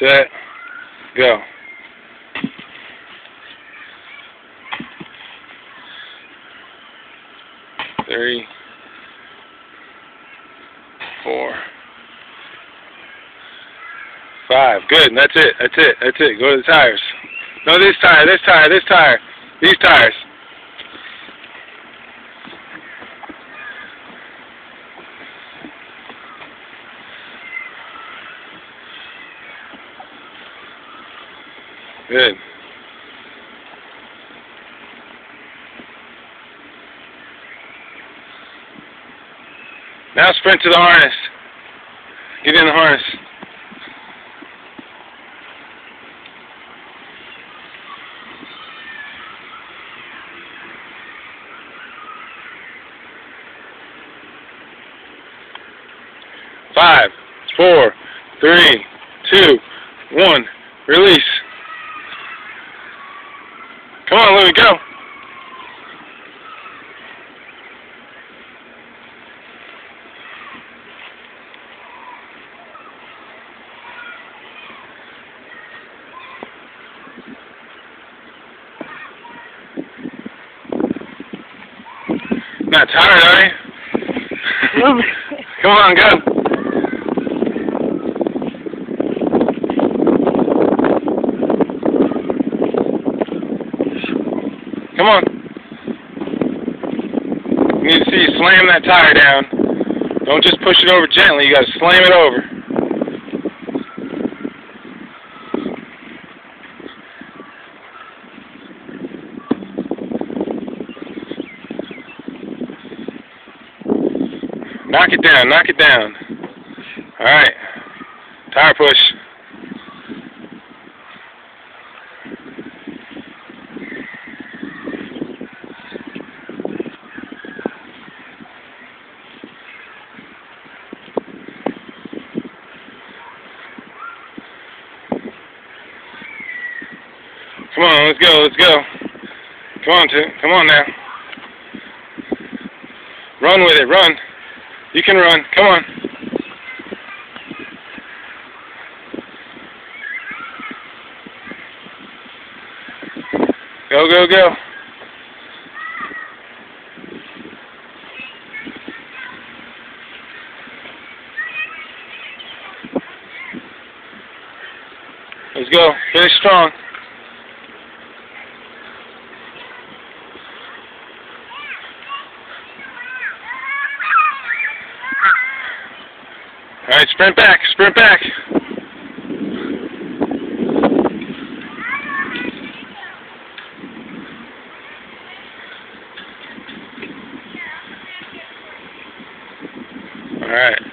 set, go. Three, four, five. Good. That's it. That's it. That's it. Go to the tires. No, this tire. This tire. This tire. These tires. Good. Now sprint to the harness. Get in the harness. Five, four, three, two, one. Release. Come on, let me go. Not tired, are you? Come on, go. Come on. You need to see slam that tire down. Don't just push it over gently. You got to slam it over. Knock it down. Knock it down. All right. Tire push. Come on, let's go, let's go. Come on, Tim. Come on now. Run with it, run. You can run. Come on. Go, go, go. Let's go. Finish strong. All right, sprint back, sprint back. All right.